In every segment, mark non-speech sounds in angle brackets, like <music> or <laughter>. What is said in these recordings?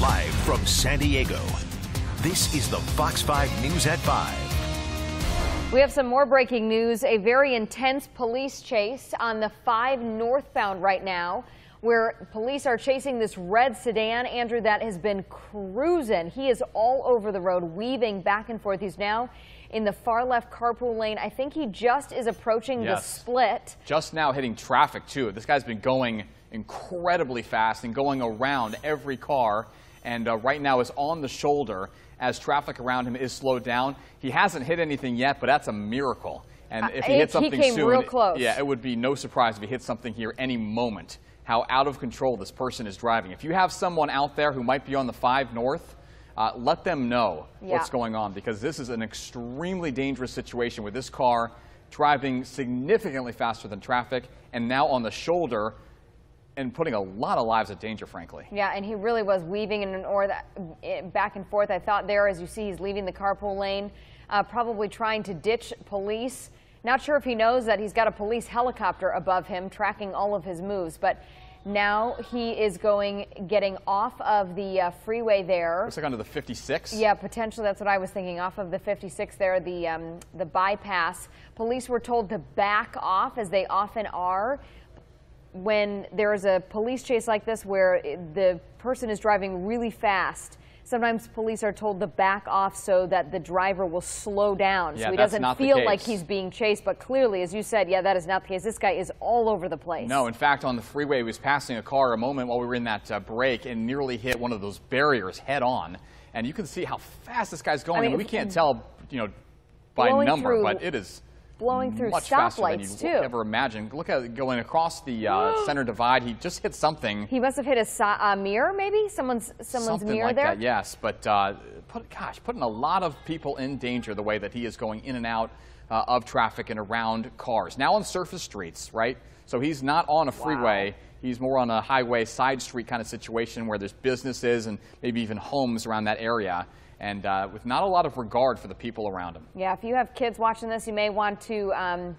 Live from San Diego, this is the Fox 5 News at 5. We have some more breaking news. A very intense police chase on the 5 northbound right now, where police are chasing this red sedan, Andrew, that has been cruising. He is all over the road, weaving back and forth. He's now in the far left carpool lane. I think he just is approaching Yes. the split. Just now hitting traffic, too. This guy's been going incredibly fast and going around every car, and uh, right now is on the shoulder as traffic around him is slowed down. He hasn't hit anything yet, but that's a miracle. And Uh, if he it- hits he something came soon, real close. yeah, it would be no surprise if he hits something here any moment. How out of control this person is driving. If you have someone out there who might be on the 5 North, uh, let them know what's going on because this is an extremely dangerous situation with this car driving significantly faster than traffic and now on the shoulder and putting a lot of lives at danger, frankly. Yeah, and he really was weaving in an or eh, back and forth. I thought there, as you see, he's leaving the carpool lane, uh, probably trying to ditch police. Not sure if he knows that he's got a police helicopter above him tracking all of his moves, but now he is going, getting off of the uh, freeway there. Looks like under the 56. Yeah, potentially that's what I was thinking. Off of the 56 there, the um, the bypass. Police were told to back off, as they often are, when there is a police chase like this, where the person is driving really fast. Sometimes police are told to back off so that the driver will slow down, Yeah, so he doesn't feel like he's being chased. But clearly, as you said, yeah, that is not the case. This guy is all over the place. No, in fact, on the freeway, he was passing a car a moment while we were in that uh, break and nearly hit one of those barriers head on. And you can see how fast this guy's going. I mean, and we can't tell, you know, by number, through- but it is blowing through much faster than you stoplights too. ever imagine. Look at it going across the uh, center divide. He just hit something. He must have hit a, a mirror, maybe someone's someone's Something mirror like there. that, yes. But uh, put, gosh, putting a lot of people in danger the way that he is going in and out uh, of traffic and around cars. Now on surface streets, right? So he's not on a freeway. He's more on a highway, side street kind of situation where there's businesses and maybe even homes around that area. And uh, with not a lot of regard for the people around him. Yeah, if you have kids watching this, you may want to um,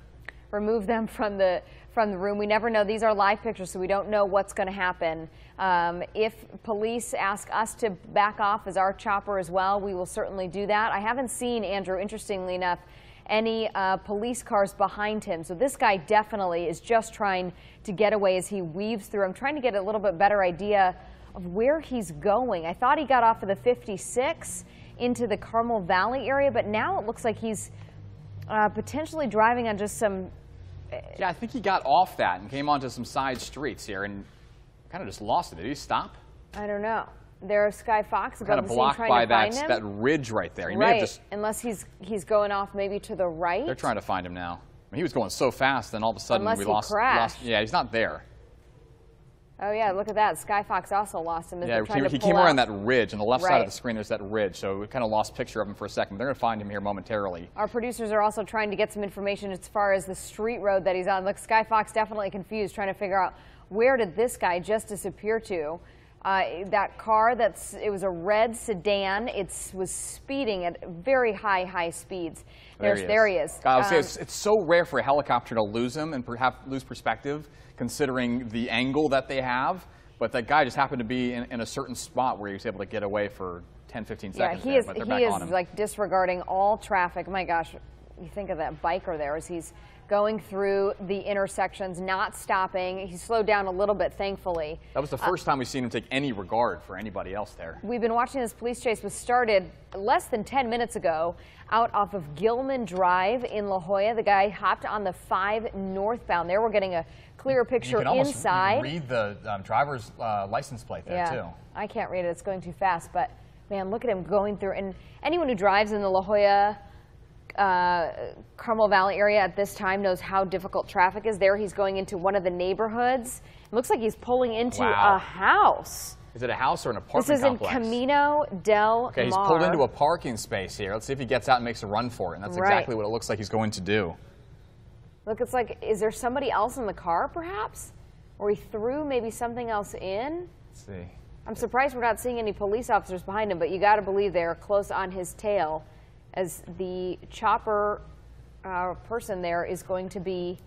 remove them from the from the room. We never know. These are live pictures, so we don't know what's going to happen. Um, if police ask us to back off as our chopper as well, we will certainly do that. I haven't seen Andrew, interestingly enough, any uh, police cars behind him. So this guy definitely is just trying to get away as he weaves through. I'm trying to get a little bit better idea of where he's going. I thought he got off of the 56 into the Carmel Valley area, but now it looks like he's uh, potentially driving on just some. Yeah, I think he got off that and came onto some side streets here and kind of just lost it. Did he stop? I don't know. There's Sky Fox Kind of blocked by that, that ridge right there. He may have right, just unless he's he's going off maybe to the right. They're trying to find him now. I mean, he was going so fast, then all of a sudden Unless we lost, lost. Yeah, he's not there. Oh yeah, look at that. Sky Fox also lost him. As Yeah, he, to he came around that ridge. On the left side of the screen, there's that ridge. So we kind of lost picture of him for a second. They're going to find him here momentarily. Our producers are also trying to get some information as far as the street road that he's on. Look, Sky Fox definitely confused, trying to figure out where did this guy just disappear to. Uh, that car, that's it was a red sedan. It was speeding at very high, high speeds. There's, there he is. God, I would say Um, it's, it's so rare for a helicopter to lose him and perhaps lose perspective, considering the angle that they have. But that guy just happened to be in, in a certain spot where he was able to get away for 10, 15 yeah, seconds. he there, is. He is like disregarding all traffic. My gosh, you think of that biker there as he's going through the intersections, not stopping. He slowed down a little bit, thankfully. that was the uh, first time we've seen him take any regard for anybody else there. We've been watching this police chase was started less than 10 minutes ago out off of Gilman Drive in La Jolla. The guy hopped on the 5 northbound. There we're getting a clearer picture inside. read the um, driver's uh, license plate there yeah, I can't read it. It's going too fast. But man, look at him going through. And anyone who drives in the La Jolla, uh, Carmel Valley area at this time knows how difficult traffic is. There, he's going into one of the neighborhoods. It looks like he's pulling into Wow. a house. Is it a house or an apartment This is in? Camino del Okay, he's pulled into a parking space here. Let's see if he gets out and makes a run for it. And that's Right. exactly what it looks like he's going to do. Look, it's like, is there somebody else in the car, perhaps? Or he threw maybe something else in? Let's see. I'm surprised we're not seeing any police officers behind him, but you got to believe they're close on his tail as the chopper uh, person there is going to be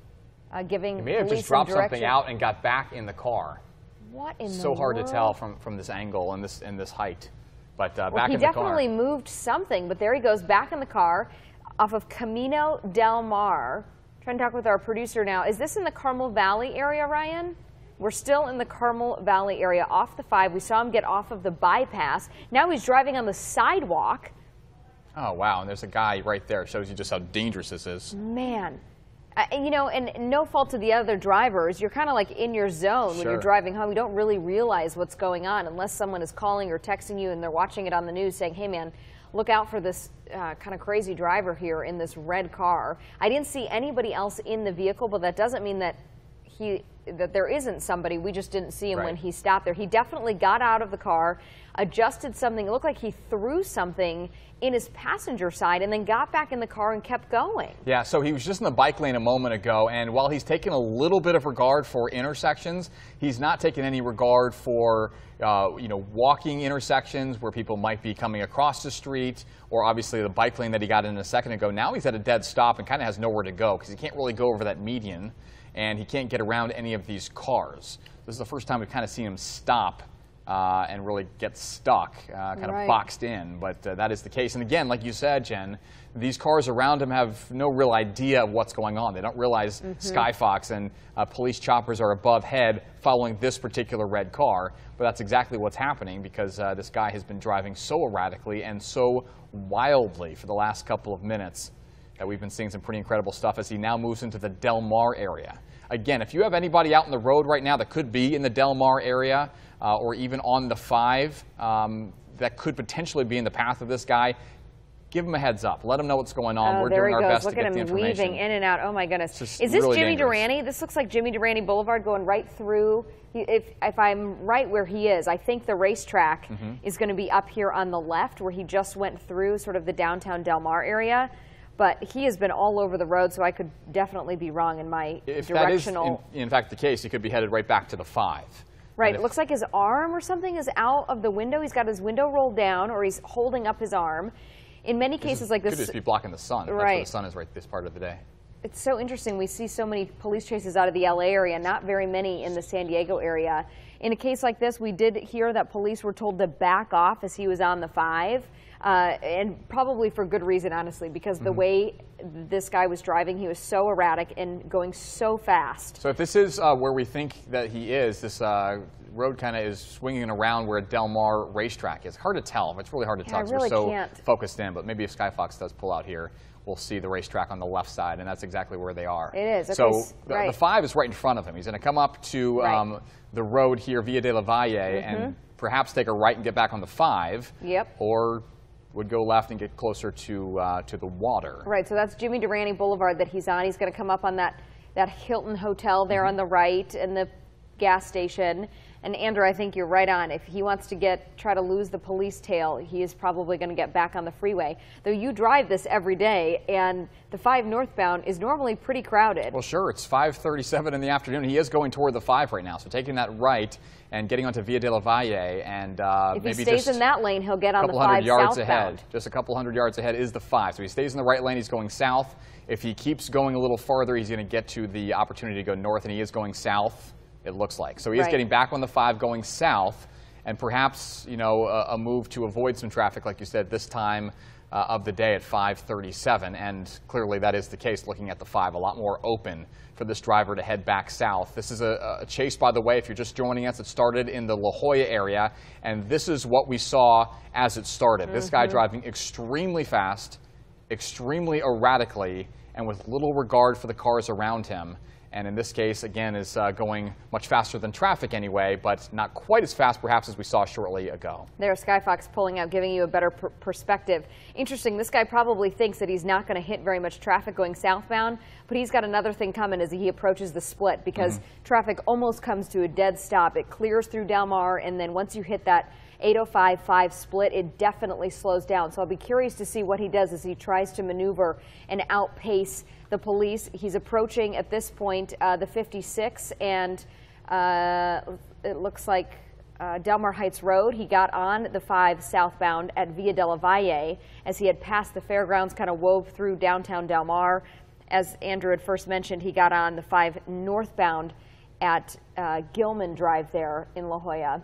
uh, giving He may have just dropped some something out and got back in the car. What in so the So hard world? to tell from, from this angle and this, and this height. But uh, Well, back he in the car. definitely moved something, but there he goes back in the car off of Camino del Mar. Trying to talk with our producer now. Is this in the Carmel Valley area, Ryan? We're still in the Carmel Valley area off the five. We saw him get off of the bypass. Now he's driving on the sidewalk. Oh, wow. And there's a guy right there. Shows you just how dangerous this is. Man. Uh, you know, and no fault to the other drivers. You're kind of like in your zone when you're driving home. You don't really realize what's going on unless someone is calling or texting you and they're watching it on the news saying, hey, man, look out for this uh, kind of crazy driver here in this red car. I didn't see anybody else in the vehicle, but that doesn't mean that he that there isn't somebody. We just didn't see him when he stopped there. He definitely got out of the car, adjusted something. It looked like he threw something in his passenger side and then got back in the car and kept going. Yeah, so he was just in the bike lane a moment ago, and while he's taken a little bit of regard for intersections, he's not taking any regard for, uh, you know, walking intersections where people might be coming across the street, or obviously the bike lane that he got in a second ago. Now he's at a dead stop and kind of has nowhere to go because he can't really go over that median, and he can't get around any of these cars. This is the first time we've kind of seen him stop uh, and really get stuck, uh, kind Right. of boxed in. But uh, that is the case. And again, like you said, Jen, these cars around him have no real idea of what's going on. They don't realize Skyfox and uh, police choppers are above head following this particular red car. But that's exactly what's happening because uh, this guy has been driving so erratically and so wildly for the last couple of minutes that we've been seeing some pretty incredible stuff as he now moves into the Del Mar area. Again, if you have anybody out in the road right now that could be in the Del Mar area uh, or even on the five um, that could potentially be in the path of this guy, give him a heads up. Let him know what's going on. Oh, We're doing our goes. best Look to get the him information. weaving in and out. Oh my goodness! Is this really Jimmy dangerous. Durante? This looks like Jimmy Durante Boulevard going right through. If if I'm right where he is, I think the racetrack Mm-hmm. is going to be up here on the left, where he just went through sort of the downtown Del Mar area. But he has been all over the road, so I could definitely be wrong in my If that is, in, in fact, the case, he could be headed right back to the five. Right. It looks like his arm or something is out of the window. He's got his window rolled down, or he's holding up his arm. In many cases like this. Could just be blocking the sun. That's where Right. the sun is right this part of the day. It's so interesting. We see so many police chases out of the LA area, not very many in the San Diego area. In a case like this, we did hear that police were told to back off as he was on the five, uh, and probably for good reason, honestly, because the way this guy was driving, he was so erratic and going so fast. So if this is uh, where we think that he is, this uh, road kind of is swinging around where a Del Mar racetrack is. Hard to tell. It's really hard to Yeah, tell really we're so can't. focused in. But maybe if Skyfox does pull out here, we'll see the racetrack on the left side, and that's exactly where they are. It is. Okay, So the, right. the five is right in front of him. He's going to come up to Right. um, the road here, Via de la Valle, and perhaps take a right and get back on the five. Yep. Or would go left and get closer to uh, to the water. Right, so that's Jimmy Durante Boulevard that he's on. He's going to come up on that, that Hilton Hotel there on the right and the gas station. And Andrew, I think you're right on. If he wants to get try to lose the police tail, he is probably going to get back on the freeway. Though you drive this every day, and the 5 northbound is normally pretty crowded. Well, sure. It's 5:37 in the afternoon. He is going toward the five right now, so taking that right and getting onto Via de la Valle, and uh, if he stays just in that lane, he'll get on the couple 5 hundred yards southbound. ahead. Just a couple hundred yards ahead is the five. So he stays in the right lane. He's going south. If he keeps going a little farther, he's going to get to the opportunity to go north, and he is going south. It looks like. So he is Right. getting back on the five, going south, and perhaps you know a, a move to avoid some traffic, like you said, this time uh, of the day at 5:37. And clearly that is the case. Looking at the five, a lot more open for this driver to head back south. This is a, a chase, by the way. If you're just joining us, it started in the La Jolla area, and this is what we saw as it started. This guy driving extremely fast extremely erratically and with little regard for the cars around him. And in this case, again, is uh, going much faster than traffic anyway, but not quite as fast perhaps as we saw shortly ago. There's Skyfox pulling out, giving you a better per- perspective. Interesting, this guy probably thinks that he's not going to hit very much traffic going southbound, but he's got another thing coming as he approaches the split because traffic almost comes to a dead stop. It clears through Del Mar, and then once you hit that 805-5 split, it definitely slows down. So I'll be curious to see what he does as he tries to maneuver and outpace the police. He's approaching at this point uh, the 56, and uh, it looks like uh, Del Mar Heights Road. He got on the 5 southbound at Via de la Valle as he had passed the fairgrounds, kind of wove through downtown Del Mar. As Andrew had first mentioned, he got on the 5 northbound at uh, Gilman Drive there in La Jolla.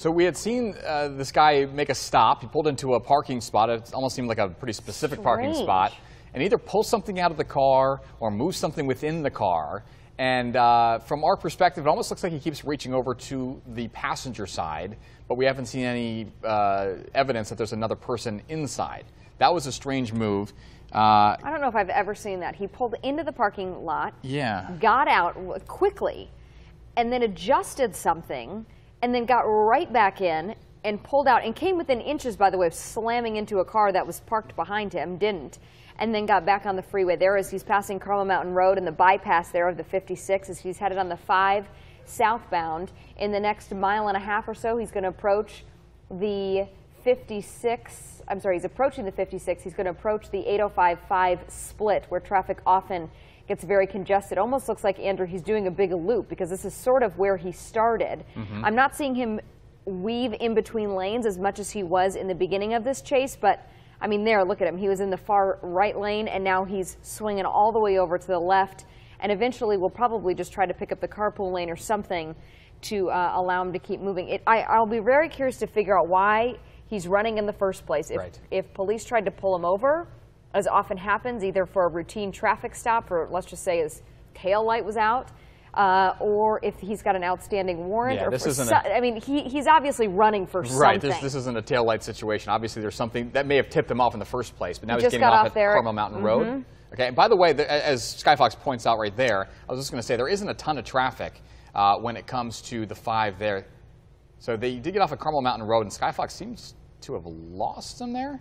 So we had seen uh, this guy make a stop. He pulled into a parking spot. It almost seemed like a pretty specific parking spot. And either pull something out of the car or move something within the car. And uh, from our perspective, it almost looks like he keeps reaching over to the passenger side, but we haven't seen any uh, evidence that there's another person inside. That was a strange move. Uh, I don't know if I've ever seen that. He pulled into the parking lot, yeah. got out quickly, and then adjusted something, and then got right back in and pulled out and came within inches, by the way, of slamming into a car that was parked behind him, didn't, and then got back on the freeway. There as he's passing Carmel Mountain Road and the bypass there of the 56 as he's headed on the 5 southbound. In the next mile and a half or so, he's going to approach the 56. I'm sorry, he's approaching the 56. He's going to approach the 805-5 split where traffic often gets very congested. Almost looks like Andrew he's doing a big loop because this is sort of where he started. I'm not seeing him weave in between lanes as much as he was in the beginning of this chase, but I mean there, look at him. He was in the far right lane and now he's swinging all the way over to the left and eventually we'll probably just try to pick up the carpool lane or something to uh, allow him to keep moving. It, I, I'll be very curious to figure out why he's running in the first place. If, Right. if police tried to pull him over, as often happens, either for a routine traffic stop or let's just say his tail light was out, uh, or if he's got an outstanding warrant. Yeah, or this isn't so- a- I mean, he, he's obviously running for something. Right, this, this isn't a tail light situation. Obviously, there's something that may have tipped him off in the first place, but now He he's getting off, off at there. Carmel Mountain Road. Okay, and by the way, the, as Skyfox points out right there, I was just going to say there isn't a ton of traffic uh, when it comes to the five there. So they did get off at Carmel Mountain Road, and Skyfox seems to have lost them there.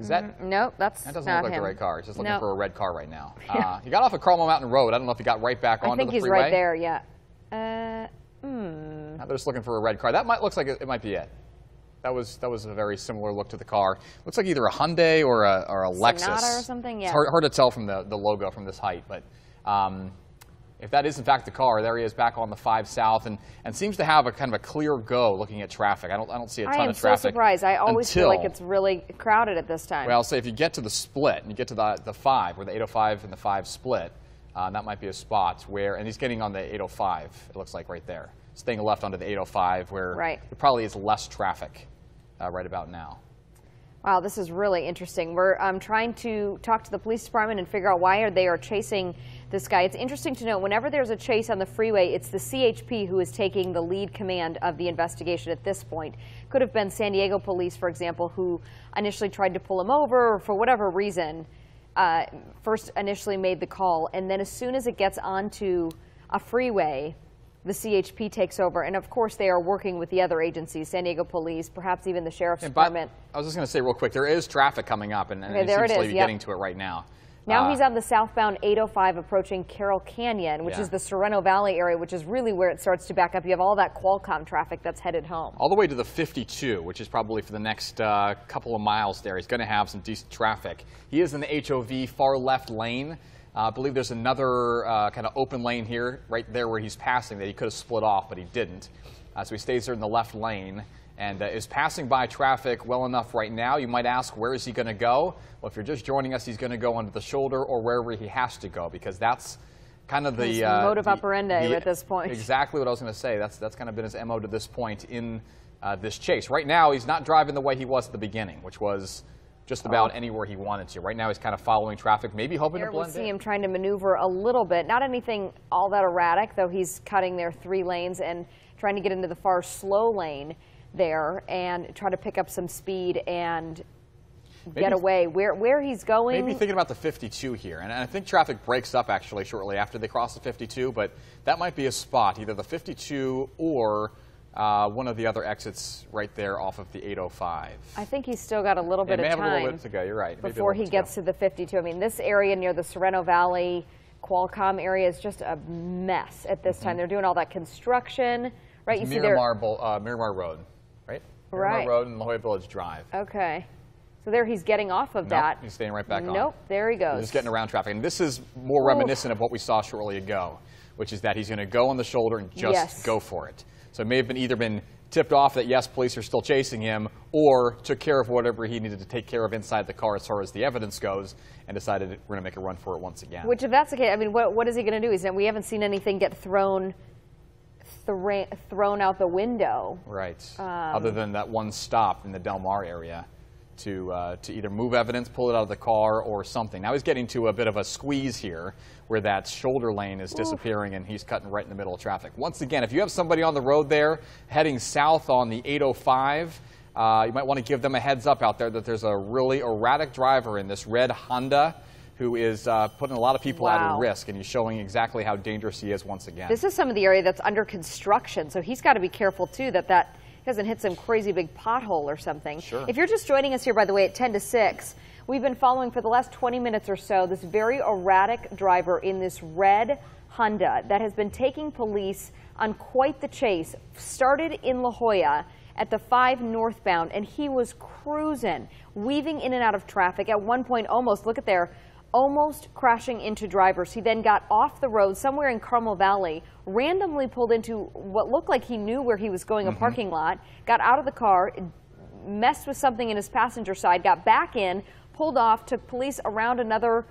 Is that Nope, that's that doesn't not look like him. the right car. It's just looking No. for a red car right now. <laughs> Uh, he got off at Carmel Mountain Road. I don't know if he got right back onto the freeway. I think he's right there. Yeah. Uh, hmm. Now they're just looking for a red car. That might looks like it, it might be it. That was that was a very similar look to the car. Looks like either a Hyundai or a or a Lexus or something? It's Yeah. hard, hard to tell from the, the logo from this height, but um, if that is in fact the car, there he is back on the five south and, and seems to have a kind of a clear go looking at traffic. I don't I don't see a ton of traffic. I am so surprised. I always feel like it's really crowded at this time. well, say if you get to the split and you get to the, the five, where the 805 and the five split, uh, that might be a spot where, and he's getting on the 805, it looks like right there. Staying left onto the 805, where Right. there probably is less traffic uh, right about now. Wow, this is really interesting. We're um, trying to talk to the police department and figure out why they are chasing this guy. It's interesting to note whenever there's a chase on the freeway, it's the CHP who is taking the lead command of the investigation at this point. Could have been San Diego police, for example, who initially tried to pull him over or for whatever reason. Uh, first, initially made the call, and then as soon as it gets onto a freeway, the CHP takes over, and of course they are working with the other agencies, San Diego Police, perhaps even the Sheriff's And by- Department. I was just going to say real quick, there is traffic coming up, and, and Okay, he there seems it is, yep. getting to it right now. Now Uh, he's on the southbound 805 approaching Carroll Canyon, which Yeah. is the Sorrento Valley area, which is really where it starts to back up. You have all that Qualcomm traffic that's headed home. all the way to the 52, which is probably for the next uh, couple of miles there. He's going to have some decent traffic. He is in the HOV far left lane. Uh, I believe there's another uh, kind of open lane here, right there where he's passing, that he could have split off, but he didn't. Uh, so he stays there in the left lane and uh, is passing by traffic well enough right now. You might ask, where is he going to go? Well, if you're just joining us, he's going to go under the shoulder or wherever he has to go because that's kind of the uh, modus the- operandi the- at this point. Exactly what I was going to say. That's that's kind of been his mo to this point in uh, this chase. Right now, he's not driving the way he was at the beginning, which was just oh. about anywhere he wanted to. Right now, he's kind of following traffic, maybe hoping Here to we blend see in. him trying to maneuver a little bit. Not anything all that erratic, though he's cutting their three lanes and trying to get into the far slow lane there and try to pick up some speed and Maybe- get away. Where where he's going? Maybe thinking about the 52 here, and I think traffic breaks up actually shortly after they cross the 52, but that might be a spot, either the 52 or uh, one of the other exits right there off of the 805. I think he's still got a little It bit may of have a little time bit to go. You're right. Before he to gets go. to the 52. I mean, this area near the Sorrento Valley, Qualcomm area is just a mess at this time. They're doing all that construction, right? It's you see there. Miramar, uh, Miramar Road, right? Miramar Right. Road and La Jolla Village Drive. Okay. So there he's getting off of Nope, that. he's staying right back on. Nope, there he goes. He's just getting around traffic. And this is more reminiscent of what we saw shortly ago, which is that he's going to go on the shoulder and just Yes. go for it. So it may have been either been tipped off that yes, police are still chasing him, or took care of whatever he needed to take care of inside the car as far as the evidence goes, and decided we're going to make a run for it once again. Which, if that's the case, I mean, what, what is he going to do? He's, we haven't seen anything get thrown thrown out the window. Right. Um, Other than that one stop in the Del Mar area to, uh, to either move evidence, pull it out of the car, or something. Now he's getting to a bit of a squeeze here where that shoulder lane is disappearing and he's cutting right in the middle of traffic. Once again, if you have somebody on the road there heading south on the 805, uh, you might want to give them a heads up out there that there's a really erratic driver in this red Honda who is uh, putting a lot of people at risk, and he's showing exactly how dangerous he is once again. This is some of the area that's under construction, so he's got to be careful too that that doesn't hit some crazy big pothole or something. Sure. If you're just joining us here, by the way, at 10 to 6, we've been following for the last 20 minutes or so this very erratic driver in this red Honda that has been taking police on quite the chase. Started in La Jolla at the 5 northbound, and he was cruising, weaving in and out of traffic. At one point, almost, look at there, almost crashing into drivers. He then got off the road somewhere in Carmel Valley, randomly pulled into what looked like he knew where he was going, a parking lot, got out of the car, messed with something in his passenger side, got back in, pulled off, took police around another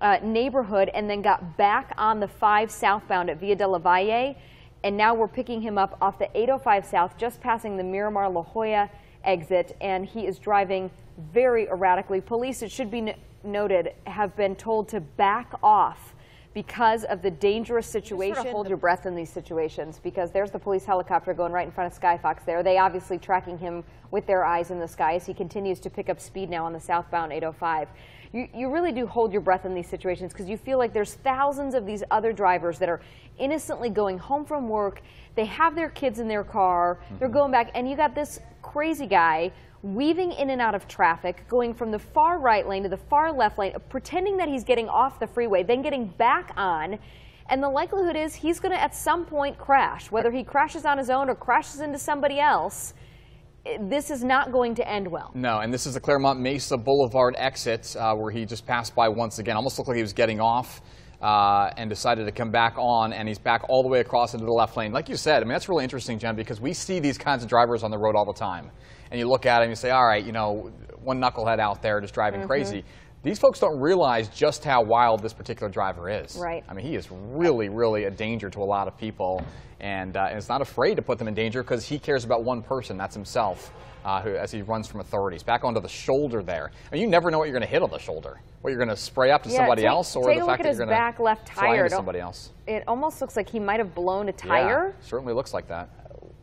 uh, neighborhood, and then got back on the 5 southbound at Via de la Valle. And now we're picking him up off the 805 south, just passing the Miramar La Jolla exit, and he is driving very erratically. Police, it should be n- noted, have been told to back off because of the dangerous situation. Sort of hold your breath in these situations because there's the police helicopter going right in front of Skyfox there. They obviously tracking him with their eyes in the sky as he continues to pick up speed now on the southbound 805. You, you really do hold your breath in these situations because you feel like there's thousands of these other drivers that are innocently going home from work. They have their kids in their car. They're mm-hmm. going back, and you got this crazy guy weaving in and out of traffic, going from the far right lane to the far left lane, pretending that he's getting off the freeway, then getting back on. And the likelihood is he's going to at some point crash, whether he crashes on his own or crashes into somebody else. eh, This is not going to end well. No, and this is the Claremont Mesa Boulevard exit uh, where he just passed by once again. Almost looked like he was getting off uh, and decided to come back on, and he's back all the way across into the left lane. Like you said, I mean, that's really interesting, Jen, because we see these kinds of drivers on the road all the time. And you look at him and you say, all right, you know, one knucklehead out there just driving Mm-hmm. crazy. These folks don't realize just how wild this particular driver is. Right. I mean, he is really, really a danger to a lot of people, and, uh, and is not afraid to put them in danger because he cares about one person, that's himself, uh, who, as he runs from authorities. Back onto the shoulder there. I mean, you never know what you're going to hit on the shoulder. What you're going to spray up to Yeah, somebody take- else, or the fact that you're going back left fly into somebody else. It almost looks like he might have blown a tire. Yeah, certainly looks like that.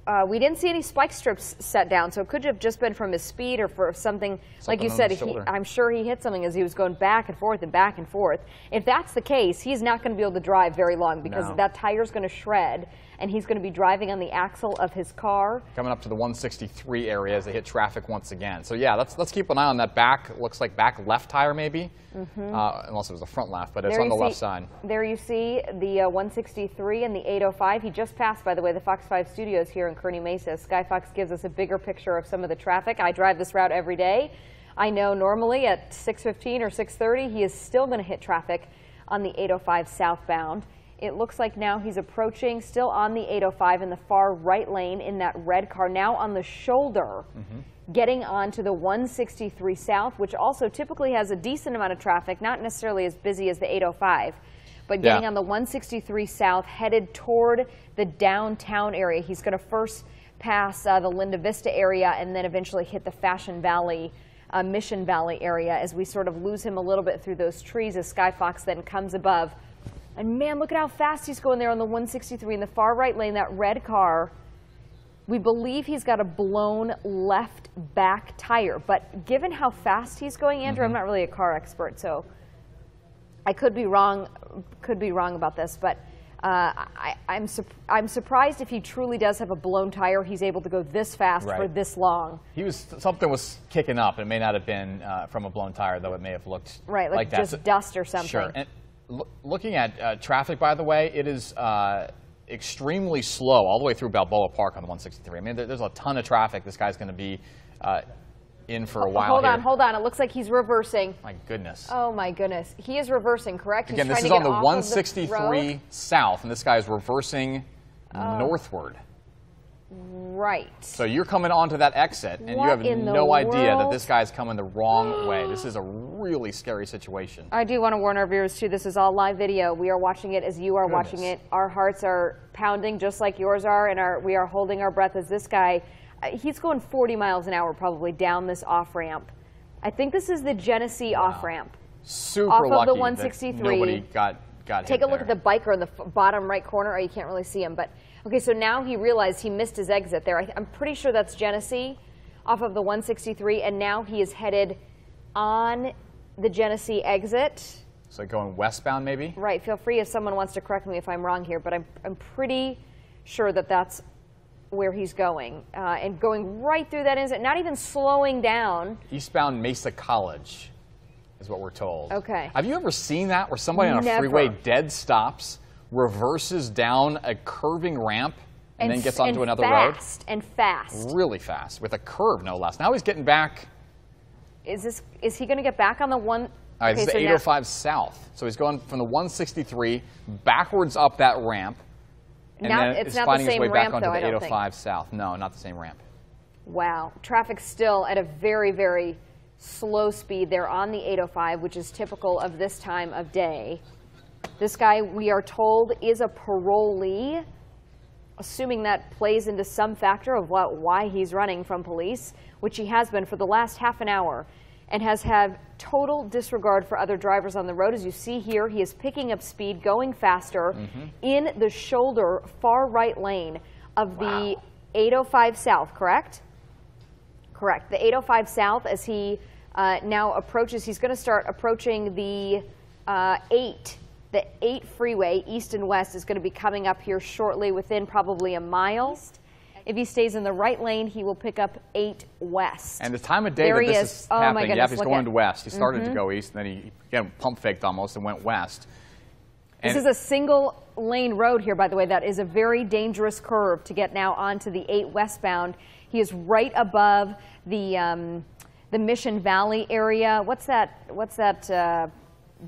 Uh, we didn't see any spike strips set down, so it could have just been from his speed or for something, like you said. He. I'm sure he hit something as he was going back and forth and back and forth. If that's the case, he's not going to be able to drive very long because No. that tire's going to shred, and he's going to be driving on the axle of his car. Coming up to the 163 area as they hit traffic once again. So yeah, let's let's keep an eye on that back. Looks like back left tire maybe, uh, unless it was the front left, but it's on the left side. There you see the uh, 163 and the 805. He just passed, by the way, the Fox 5 studios here in Kearny Mesa. Skyfox gives us a bigger picture of some of the traffic. I drive this route every day. I know normally at 6:15 or 6:30 he is still going to hit traffic on the 805 southbound. It looks like now he's approaching, still on the 805 in the far right lane in that red car, now on the shoulder getting onto the 163 South, which also typically has a decent amount of traffic, not necessarily as busy as the 805, but getting Yeah. on the 163 South, headed toward the downtown area. He's going to first pass uh, the Linda Vista area and then eventually hit the Fashion Valley. Uh, Mission Valley area as we sort of lose him a little bit through those trees as Sky Fox then comes above. And man, look at how fast he's going there on the 163 in the far right lane, that red car. We believe he's got a blown left back tire, but given how fast he's going, Andrew, I'm not really a car expert, so I could be wrong. Could be wrong about this, but uh, I, I'm sup- I'm surprised if he truly does have a blown tire. He's able to go this fast for this long. He was something was kicking up. It may not have been uh, from a blown tire, though. It may have looked Right, like that. just So- dust or something. Sure. And looking at uh, traffic, by the way, it is uh, extremely slow all the way through Balboa Park on the 163. I mean, there, there's a ton of traffic. This guy's going to be uh, in for a while hold here. on, hold on. It looks like he's reversing. My goodness. Oh my goodness, he is reversing. Correct? He's Again, this trying is to on the 163 road? south, and this guy is reversing Oh. northward. Right. So you're coming onto that exit, and What you have no idea that world? this guy's coming the wrong way. This is a really scary situation. I do want to warn our viewers too. This is all live video. We are watching it as you are watching it. Our hearts are pounding just like yours are, and our, we are holding our breath as this guy. uh, He's going 40 miles an hour probably down this off ramp. I think this is the Genesee off ramp. Super Off of the 163. nobody got got Take a look at the biker in the f- bottom right corner. Oh, you can't really see him, but okay. So now he realized he missed his exit there. I I'm pretty sure that's Genesee, off of the 163, and now he is headed on the Genesee exit. So going westbound, maybe. Right. Feel free if someone wants to correct me if I'm wrong here, but I'm I'm pretty sure that that's where he's going uh, and going right through that exit, not even slowing down. Eastbound Mesa College is what we're told. Okay. Have you ever seen that where somebody on a freeway dead stops, reverses down a curving ramp, and, then gets onto and another road? fast and fast. Really fast with a curve, no less. Now he's getting back. Is this is he going to get back on the one? All right, this is so the now- 805 south. So he's going from the 163 backwards up that ramp, and Not- then it's the finding his way ramp, back onto though, the I don't oh think. 805 south. No, not the same ramp. Wow. Traffic still at a very, very slow speed there on the 805, which is typical of this time of day. This guy, we are told, is a parolee, assuming that plays into some factor of what, why he's running from police, which he has been for the last half an hour, and has had total disregard for other drivers on the road. As you see here, he is picking up speed, going faster in the shoulder far right lane of the 805 South, correct? Correct. The 805 South, as he uh, now approaches, he's going to start approaching the uh, 8. The 8 freeway, east and west, is going to be coming up here shortly within probably a mile. If he stays in the right lane, he will pick up 8 west. And the time of day There that this is. is, Oh, my happening, goodness, he's going at- to west. He started to go east, and then he again, pump faked almost and went west. This is a single lane road here, by the way. That is a very dangerous curve to get now onto the 8 westbound. He is right above the um, the Mission Valley area. What's that? What's that? Uh,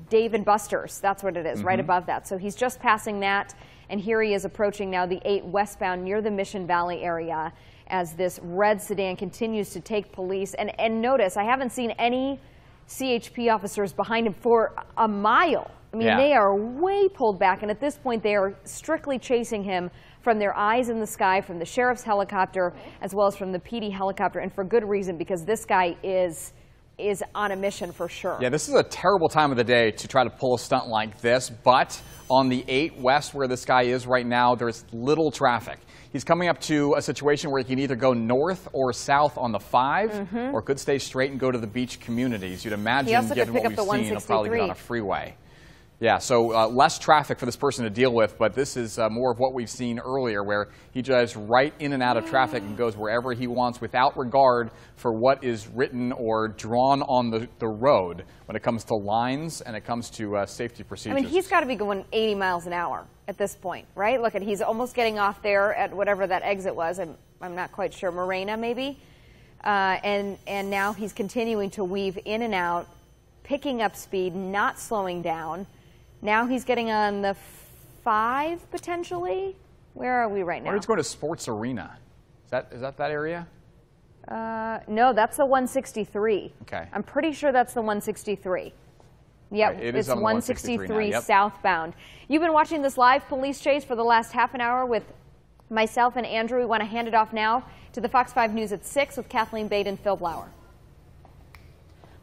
Dave and Buster's. That's what it is, right mm-hmm. above that. So he's just passing that, and here he is approaching now the 8 westbound near the Mission Valley area as this red sedan continues to take police. And, and notice, I haven't seen any CHP officers behind him for a mile. I mean, Yeah. they are way pulled back, and at this point, they are strictly chasing him from their eyes in the sky, from the sheriff's helicopter, as well as from the PD helicopter, and for good reason, because this guy is is on a mission for sure. Yeah, this is a terrible time of the day to try to pull a stunt like this, but on the 8 west where this guy is right now, there's little traffic. He's coming up to a situation where he can either go north or south on the 5, mm-hmm. or could stay straight and go to the beach communities. You'd imagine, given what we've seen, he'll probably get on a freeway. Yeah, so uh, less traffic for this person to deal with, but this is uh, more of what we've seen earlier, where he drives right in and out of traffic and goes wherever he wants without regard for what is written or drawn on the, the road when it comes to lines and it comes to uh, safety procedures. I mean, he's got to be going 80 miles an hour at this point, right? Look at he's almost getting off there at whatever that exit was. I'm, I'm not quite sure, Morena maybe. Uh, and and now he's continuing to weave in and out, picking up speed, not slowing down. Now he's getting on the five potentially. Where are we right now? Or he's going to Sports Arena. Is that, is that that area? Uh, no, that's the 163. Okay. I'm pretty sure that's the 163. Yep, Right, it is it's on the 163 yep. southbound. You've been watching this live police chase for the last half an hour with myself and Andrew. We want to hand it off now to the Fox 5 News at 6 with Kathleen Bade and Phil Blauer.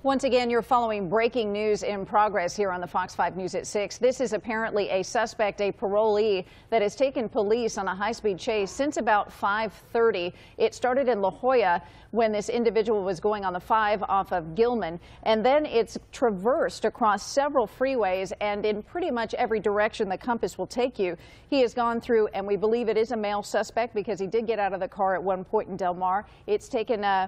Once again, you're following breaking news in progress here on the Fox 5 News at 6. This is apparently a suspect, a parolee, that has taken police on a high-speed chase since about 5.30. It started in La Jolla when this individual was going on the 5 off of Gilman, and then it's traversed across several freeways and in pretty much every direction the compass will take you. He has gone through, and we believe it is a male suspect because he did get out of the car at one point in Del Mar. It's taken a uh,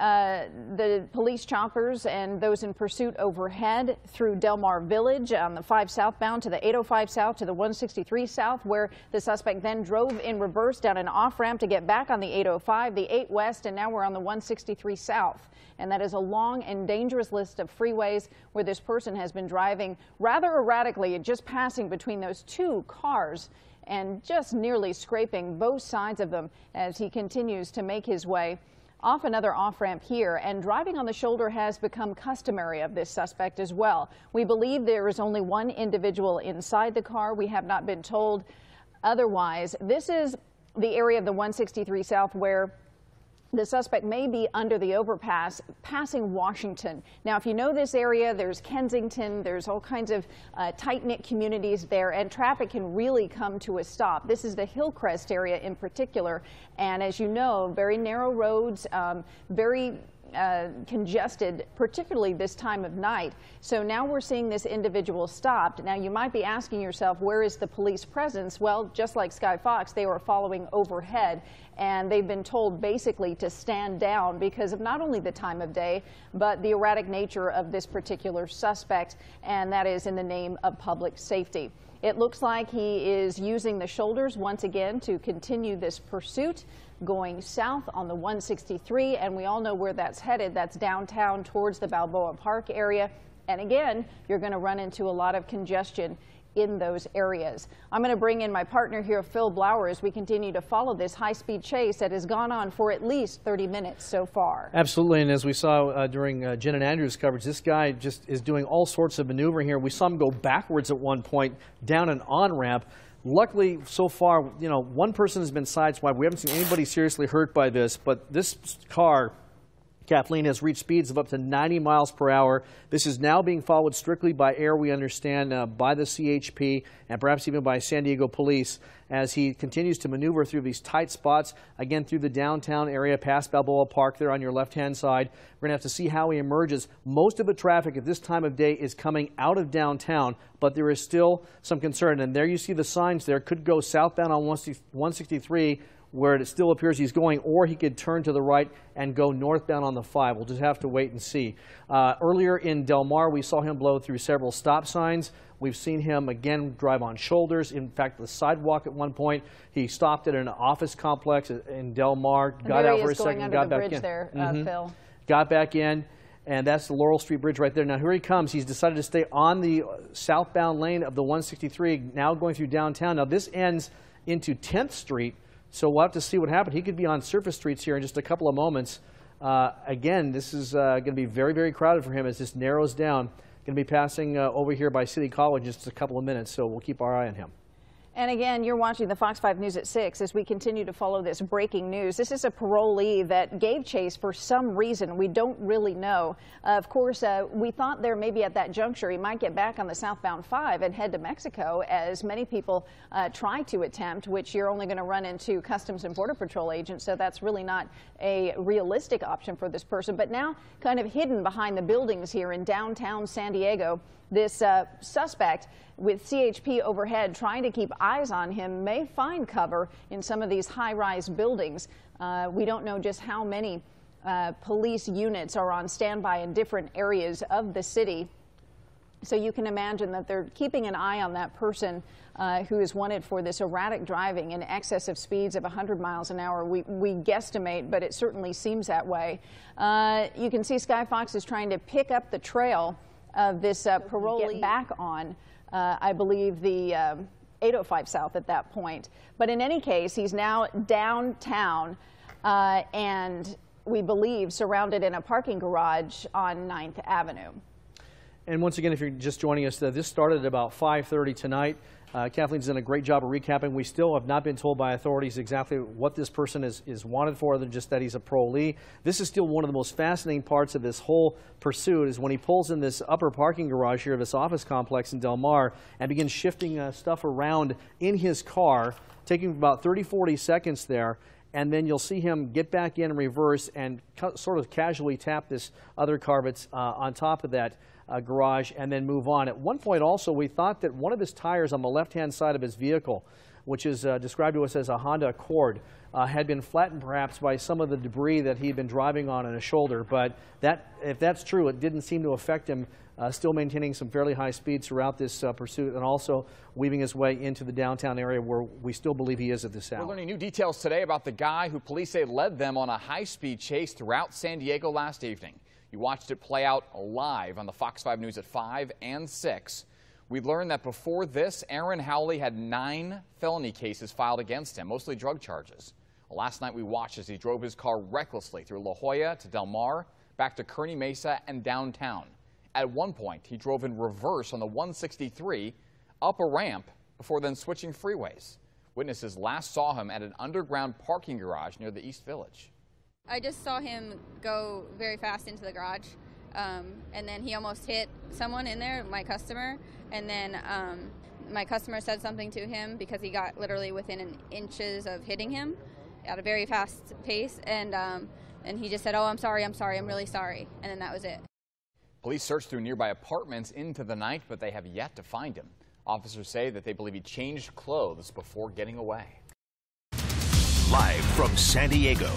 Uh, the police choppers and those in pursuit overhead through Del Mar Village on the 5 southbound to the 805 south to the 163 south, where the suspect then drove in reverse down an off ramp to get back on the 805, the 8 west, and now we're on the 163 south. And that is a long and dangerous list of freeways where this person has been driving rather erratically, just passing between those two cars and just nearly scraping both sides of them as he continues to make his way off another off ramp here, and driving on the shoulder has become customary of this suspect as well. We believe there is only one individual inside the car. We have not been told otherwise. This is the area of the 163 South where the suspect may be under the overpass passing Washington. Now, if you know this area, there's Kensington, there's all kinds of uh, tight knit communities there, and traffic can really come to a stop. This is the Hillcrest area in particular, and as you know, very narrow roads, um, very uh, congested, particularly this time of night. So now we're seeing this individual stopped. Now you might be asking yourself, where is the police presence? Well, just like Sky Fox, they were following overhead and they've been told basically to stand down because of not only the time of day, but the erratic nature of this particular suspect, and that is in the name of public safety. It looks like he is using the shoulders once again to continue this pursuit going south on the 163, and we all know where that's headed. That's downtown towards the Balboa Park area. And again, you're going to run into a lot of congestion in those areas. I'm going to bring in my partner here, Phil Blauer, as we continue to follow this high-speed chase that has gone on for at least 30 minutes so far. Absolutely, and as we saw uh, during uh, Jen and Andrew's coverage, this guy just is doing all sorts of maneuvering here. We saw him go backwards at one point down an on-ramp. Luckily, so far, you know, one person has been sideswiped. We haven't seen anybody seriously hurt by this, but this car Kathleen has reached speeds of up to 90 miles per hour. This is now being followed strictly by air, we understand, uh, by the CHP and perhaps even by San Diego police as he continues to maneuver through these tight spots, again through the downtown area past Balboa Park there on your left-hand side. We're going to have to see how he emerges. Most of the traffic at this time of day is coming out of downtown, but there is still some concern. And there you see the signs there. Could go southbound on 163 where it still appears he's going, or he could turn to the right and go northbound on the 5. We'll just have to wait and see. Uh, earlier in Del Mar, we saw him blow through several stop signs. We've seen him again drive on shoulders. In fact, the sidewalk at one point, he stopped at an office complex in Del Mar, got out for a second, got back in. There, uh, mm -hmm. Got back in and that's the Laurel Street Bridge right there. Now here he comes. He's decided to stay on the southbound lane of the 163, now going through downtown. Now this ends into 10th Street, so we'll have to see what happens. He could be on surface streets here in just a couple of moments. Uh, again, this is uh, going to be very, very crowded for him as this narrows down. Going to be passing uh, over here by City College in just a couple of minutes, so we'll keep our eye on him. And again, you're watching the Fox 5 News at 6 as we continue to follow this breaking news. This is a parolee that gave chase for some reason. We don't really know. Uh, of course, uh, we thought there maybe at that juncture he might get back on the southbound 5 and head to Mexico, as many people uh, try to attempt, which you're only going to run into Customs and Border Patrol agents. So that's really not a realistic option for this person. But now, kind of hidden behind the buildings here in downtown San Diego, this uh, suspect with CHP overhead trying to keep eyes on him may find cover in some of these high-rise buildings. Uh, we don't know just how many uh, police units are on standby in different areas of the city. So you can imagine that they're keeping an eye on that person uh, who is wanted for this erratic driving in excess of speeds of 100 miles an hour. We, we guesstimate, but it certainly seems that way. Uh, you can see Sky Fox is trying to pick up the trail of this uh, parolee back on, uh, I believe, the um, 805 South at that point. But in any case, he's now downtown uh, and we believe surrounded in a parking garage on 9th Avenue. And once again, if you're just joining us, uh, this started at about 5.30 tonight. Uh, Kathleen's done a great job of recapping. We still have not been told by authorities exactly what this person is, is wanted for, other than just that he's a parolee. This is still one of the most fascinating parts of this whole pursuit is when he pulls in this upper parking garage here of this office complex in Del Mar and begins shifting uh, stuff around in his car, taking about 30, 40 seconds there and then you'll see him get back in reverse and sort of casually tap this other car that's uh, on top of that uh, garage and then move on. At one point also, we thought that one of his tires on the left-hand side of his vehicle, which is uh, described to us as a Honda Accord, uh, had been flattened perhaps by some of the debris that he'd been driving on in his shoulder. But that, if that's true, it didn't seem to affect him, uh, still maintaining some fairly high speeds throughout this uh, pursuit and also weaving his way into the downtown area where we still believe he is at this hour. We're learning new details today about the guy who police say led them on a high-speed chase throughout San Diego last evening. You watched it play out live on the Fox 5 News at 5 and 6. We learned that before this, Aaron Howley had nine felony cases filed against him, mostly drug charges. Last night we watched as he drove his car recklessly through La Jolla to Del Mar, back to Kearny Mesa and downtown. At one point, he drove in reverse on the 163 up a ramp before then switching freeways. Witnesses last saw him at an underground parking garage near the East Village. I just saw him go very fast into the garage, um, and then he almost hit someone in there, my customer, and then um, my customer said something to him because he got literally within an inches of hitting him at a very fast pace, and um, and he just said, "Oh, I'm sorry, I'm sorry, I'm really sorry," and then that was it. Police searched through nearby apartments into the night, but they have yet to find him. Officers say that they believe he changed clothes before getting away. Live from San Diego,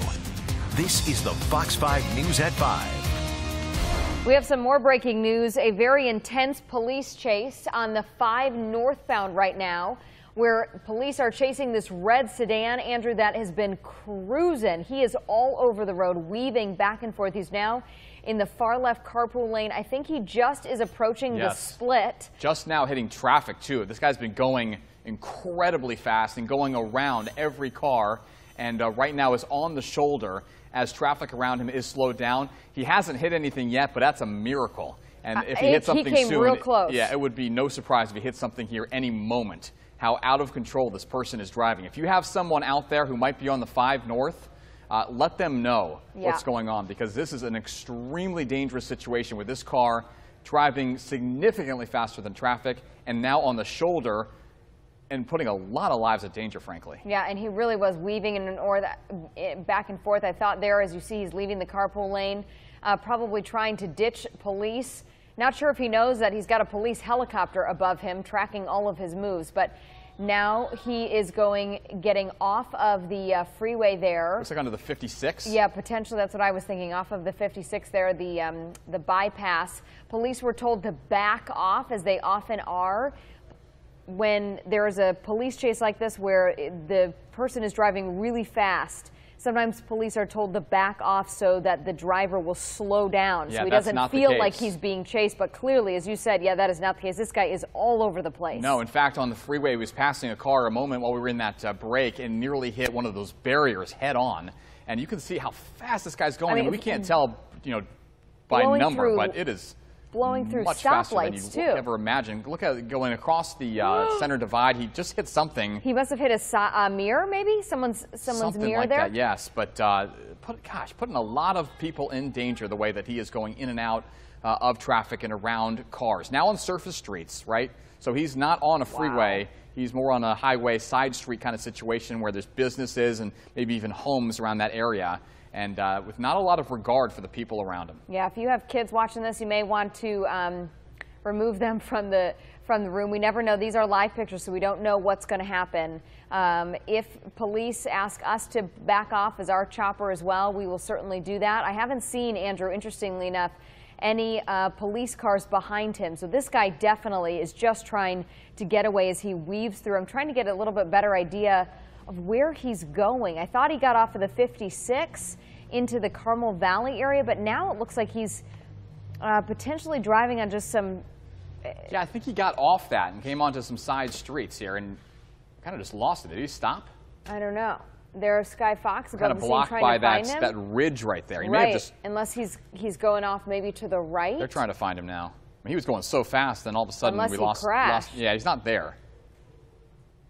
this is the Fox 5 News at 5. We have some more breaking news. A very intense police chase on the 5 northbound right now, where police are chasing this red sedan, Andrew, that has been cruising. He is all over the road, weaving back and forth. He's now in the far left carpool lane. I think he just is approaching yes. the split. Just now hitting traffic, too. This guy's been going incredibly fast and going around every car, and uh, right now is on the shoulder as traffic around him is slowed down. He hasn't hit anything yet, but that's a miracle. And if he uh, hits something he soon, yeah, it would be no surprise if he hits something here any moment. How out of control this person is driving. If you have someone out there who might be on the 5 North, uh, let them know yeah. what's going on because this is an extremely dangerous situation with this car driving significantly faster than traffic and now on the shoulder and putting a lot of lives at danger, frankly. Yeah, and he really was weaving in an or that, eh, back and forth. I thought there, as you see, he's leaving the carpool lane, uh, probably trying to ditch police. Not sure if he knows that he's got a police helicopter above him tracking all of his moves, but now he is going, getting off of the uh, freeway there. Looks like onto the 56. Yeah, potentially that's what I was thinking. Off of the 56 there, the um, the bypass. Police were told to back off, as they often are when there is a police chase like this where the person is driving really fast, sometimes police are told to back off so that the driver will slow down yeah, so he doesn't feel like he's being chased. But clearly, as you said, yeah, that is not the case. This guy is all over the place. No, in fact, on the freeway, he was passing a car a moment while we were in that uh, break and nearly hit one of those barriers head on. And you can see how fast this guy's going. I mean, we can't tell, you know, by number, but it is blowing through much stoplights too. Ever imagine? Look at it going across the uh, <gasps> center divide. He just hit something. He must have hit a, a mirror, maybe someone's someone's something mirror like there. That, yes, but uh, put, gosh, putting a lot of people in danger the way that he is going in and out uh, of traffic and around cars. Now on surface streets, right? So he's not on a freeway. Wow. He's more on a highway side street kind of situation where there's businesses and maybe even homes around that area and uh, with not a lot of regard for the people around him. Yeah, if you have kids watching this, you may want to um, remove them from the from the room. We never know. These are live pictures, so we don't know what's going to happen. Um, if police ask us to back off as our chopper as well, we will certainly do that. I haven't seen, Andrew, interestingly enough, any uh, police cars behind him. So this guy definitely is just trying to get away as he weaves through. I'm trying to get a little bit better idea of where he's going. I thought he got off of the 56 into the Carmel Valley area, but now it looks like he's uh, potentially driving on just some. Yeah, I think he got off that and came onto some side streets here and kind of just lost it. Did he stop? I don't know. There's Sky Fox kind of blocked by that, that ridge right there. He right, just, unless he's he's going off maybe to the right. They're trying to find him now. I mean, he was going so fast, then all of a sudden unless we lost, lost. Yeah, he's not there.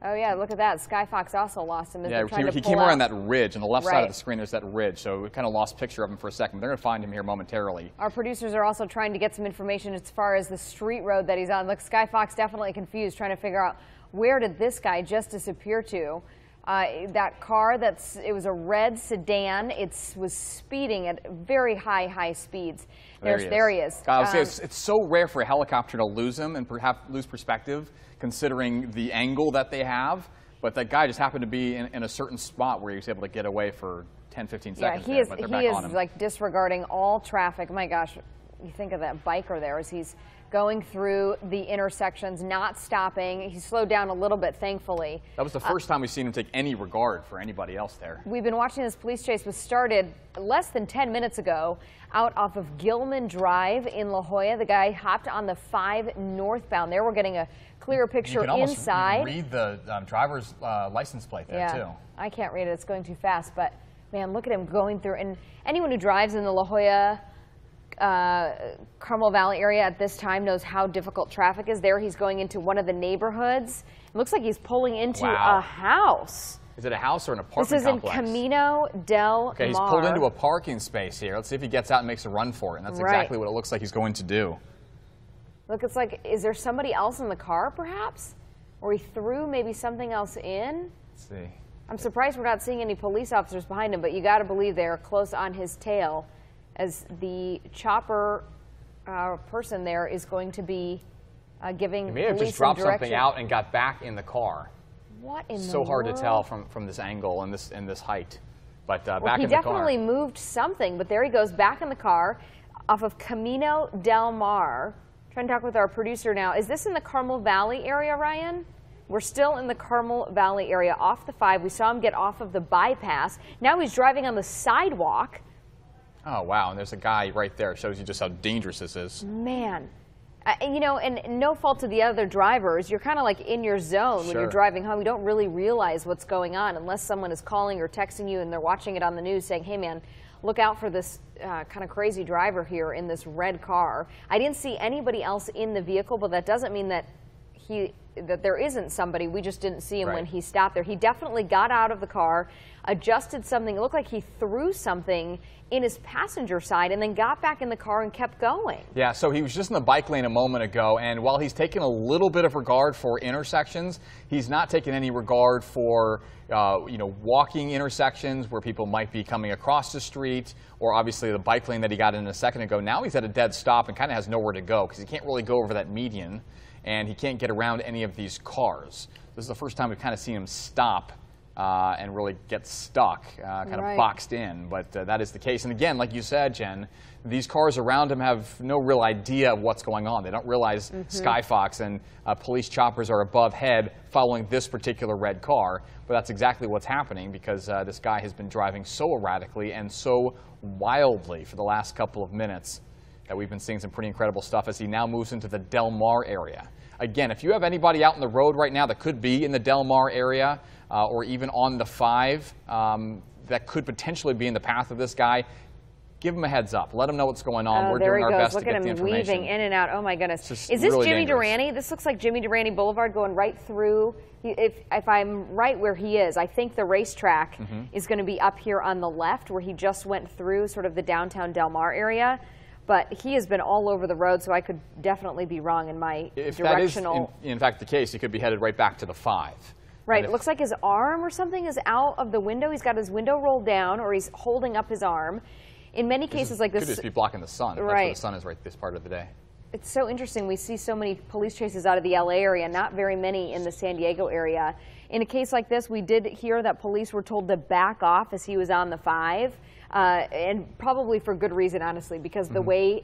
Oh yeah, look at that. Sky Fox also lost him. yeah, he, he came out. around that ridge on the left right. side of the screen. There's that ridge, so we kind of lost picture of him for a second. They're going to find him here momentarily. Our producers are also trying to get some information as far as the street road that he's on. Look, Sky Fox definitely confused, trying to figure out where did this guy just disappear to. Uh, that car, that's it was a red sedan. It was speeding at very high, high speeds. There There's, he there he is. Um, it's, it's so rare for a helicopter to lose him and perhaps lose perspective, considering the angle that they have. But that guy just happened to be in, in, a certain spot where he was able to get away for 10, 15 seconds. Yeah, he there, is, he is like disregarding all traffic. My gosh, you think of that biker there as he's going through the intersections, not stopping. He slowed down a little bit, thankfully. That was the uh, first time we've seen him take any regard for anybody else there. We've been watching this police chase was started less than 10 minutes ago out off of Gilman Drive in La Jolla. The guy hopped on the 5 northbound. There we're getting a clearer picture you can almost inside. read the um, driver's uh, license plate there, yeah, too. I can't read it. It's going too fast. But, man, look at him going through. And anyone who drives in the La Jolla uh, Carmel Valley area at this time knows how difficult traffic is there. He's going into one of the neighborhoods. It looks like he's pulling into Wow. a house. Is it a house or an apartment This is complex? in Camino del Okay, he's Mar. pulled into a parking space here. Let's see if he gets out and makes a run for it. And that's Right. exactly what it looks like he's going to do. Look, it's like, is there somebody else in the car, perhaps? Or he threw maybe something else in? Let's see. I'm surprised we're not seeing any police officers behind him, but you got to believe they're close on his tail as the chopper uh, person there is going to be uh, giving He may have police just dropped some something direction. out and got back in the car. What in so the hard world? to tell from, from this angle and this and this height. But uh, Well, back he in the car. He definitely moved something, but there he goes back in the car off of Camino del Mar. Trying to talk with our producer now. Is this in the Carmel Valley area, Ryan? We're still in the Carmel Valley area off the five. We saw him get off of the bypass. Now he's driving on the sidewalk. Oh wow! And there's a guy right there. It shows you just how dangerous this is. Man. Uh, you know, and no fault to the other drivers. You're kind of like in your zone when you're driving home. You don't really realize what's going on unless someone is calling or texting you and they're watching it on the news saying, hey, man, look out for this uh, kind of crazy driver here in this red car. I didn't see anybody else in the vehicle, but that doesn't mean that he that there isn't somebody. We just didn't see him when he stopped there. He definitely got out of the car, adjusted something. It looked like he threw something in his passenger side and then got back in the car and kept going. Yeah, so he was just in the bike lane a moment ago, and while he's taken a little bit of regard for intersections, he's not taken any regard for uh, you know walking intersections where people might be coming across the street, or obviously the bike lane that he got in a second ago. Now he's at a dead stop and kind of has nowhere to go because he can't really go over that median, and he can't get around any of these cars. This is the first time we've kind of seen him stop uh, and really get stuck, uh, kind Right. of boxed in. But uh, that is the case. And again, like you said, Jen, these cars around him have no real idea of what's going on. They don't realize Skyfox and uh, police choppers are above head following this particular red car. But that's exactly what's happening because uh, this guy has been driving so erratically and so wildly for the last couple of minutes that we've been seeing some pretty incredible stuff as he now moves into the Del Mar area. Again, if you have anybody out on the road right now that could be in the Del Mar area uh, or even on the five um, that could potentially be in the path of this guy, give him a heads up. Let him know what's going on. Oh, We're doing our goes. best Look to get the information. Look at him weaving in and out. Oh my goodness! Is this really Jimmy dangerous. Durante? This looks like Jimmy Durante Boulevard going right through. If if I'm right where he is, I think the racetrack Mm-hmm. is going to be up here on the left, where he just went through, sort of the downtown Del Mar area. But he has been all over the road, so I could definitely be wrong in my If that is, in, in fact, the case, he could be headed right back to the five. Right. It looks like his arm or something is out of the window. He's got his window rolled down, or he's holding up his arm. In many cases like this, Could just be blocking the sun. That's Right. the sun is right this part of the day. It's so interesting. We see so many police chases out of the LA area, not very many in the San Diego area. In a case like this, we did hear that police were told to back off as he was on the five, uh, and probably for good reason, honestly, because the way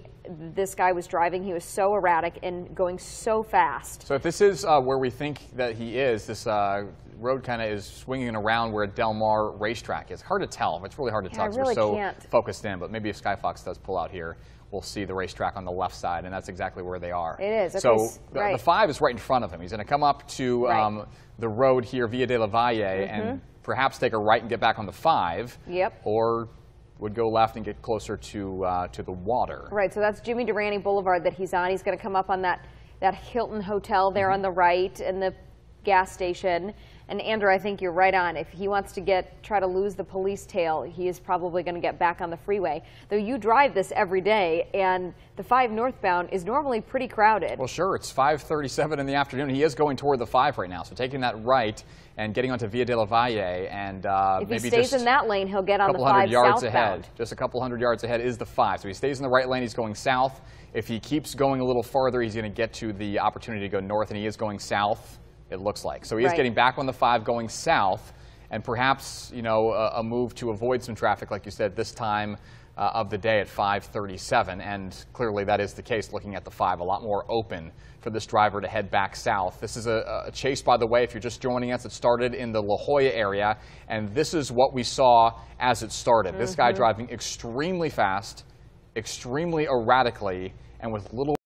this guy was driving, he was so erratic and going so fast. So if this is uh, where we think that he is, this uh, road kind of is swinging around where Del Mar racetrack is. Hard to tell. It's really hard to Yeah, tell really we're so can't. focused in. But maybe if Skyfox does pull out here, we'll see the racetrack on the left side, and that's exactly where they are. It is. Okay, so the, right. the five is right in front of him. He's going to come up to Right. um, the road here, Via de la Valle, and perhaps take a right and get back on the five. Mm-hmm. Yep. Or would go left and get closer to uh, to the water. Right, so that's Jimmy Durante Boulevard that he's on. He's going to come up on that, that Hilton Hotel there on the right and the gas station. And Andrew, I think you're right on. If he wants to get try to lose the police tail, he is probably going to get back on the freeway. Though you drive this every day, and the 5 northbound is normally pretty crowded. Well, sure. It's 5:37 in the afternoon. He is going toward the five right now, so taking that right and getting onto Via de la Valle, and uh, if he stays in that lane, he'll get on the couple 5 hundred yards southbound. ahead. Just a couple hundred yards ahead is the five. So he stays in the right lane. He's going south. If he keeps going a little farther, he's going to get to the opportunity to go north, and he is going south. It looks like so. He is Right. getting back on the five, going south, and perhaps you know a, a move to avoid some traffic, like you said this time. uh, of the day at 537. And clearly that is the case looking at the 5, a lot more open for this driver to head back south. This is a, a chase, by the way, if you're just joining us, it started in the La Jolla area. And this is what we saw as it started. This guy driving extremely fast, extremely erratically, and with little